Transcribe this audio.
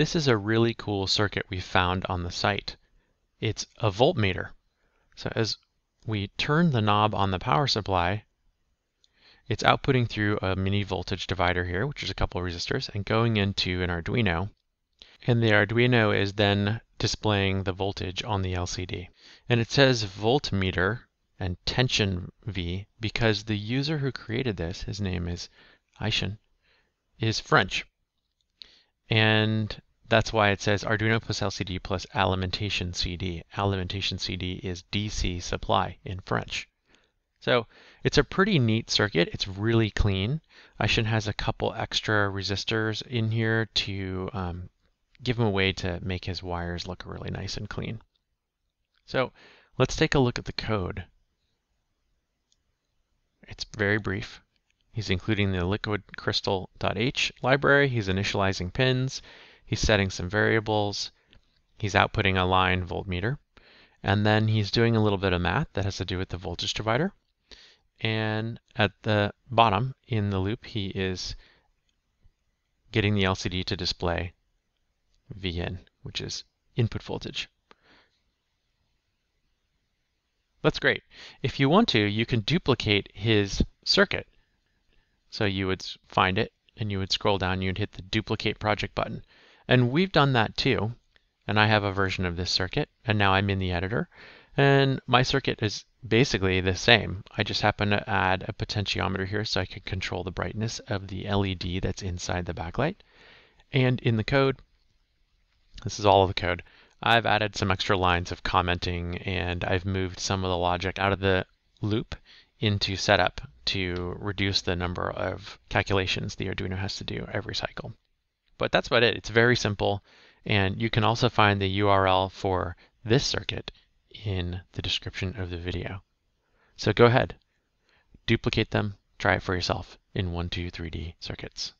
this is a really cool circuit we found on the site. It's a voltmeter. So as we turn the knob on the power supply, it's outputting through a mini voltage divider here, which is a couple of resistors, and going into an Arduino. And the Arduino is then displaying the voltage on the LCD. And it says voltmeter and tension V because the user who created this, his name is Aishen, is French. And that's why it says Arduino plus LCD plus alimentation CD. Alimentation CD is DC supply in French. So it's a pretty neat circuit. It's really clean. Aishen has a couple extra resistors in here to um, give him a way to make his wires look really nice and clean. So let's take a look at the code. It's very brief. He's including the liquid crystal.h library. He's initializing pins. He's setting some variables. He's outputting a line voltmeter. And then he's doing a little bit of math that has to do with the voltage divider. And at the bottom in the loop, he is getting the LCD to display VN, which is input voltage. That's great. If you want to, you can duplicate his circuit. So you would find it and you would scroll down, you'd hit the duplicate project button. And we've done that too. And I have a version of this circuit and now I'm in the editor. And my circuit is basically the same. I just happen to add a potentiometer here so I can control the brightness of the LED that's inside the backlight. And in the code, this is all of the code. I've added some extra lines of commenting and I've moved some of the logic out of the loop into setup to reduce the number of calculations the Arduino has to do every cycle. But that's about it. It's very simple. And you can also find the URL for this circuit in the description of the video. So go ahead, duplicate them, try it for yourself in 1, 2, 3D circuits.